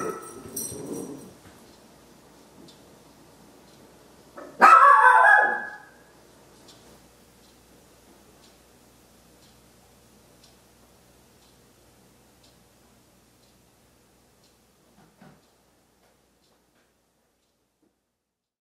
Amado.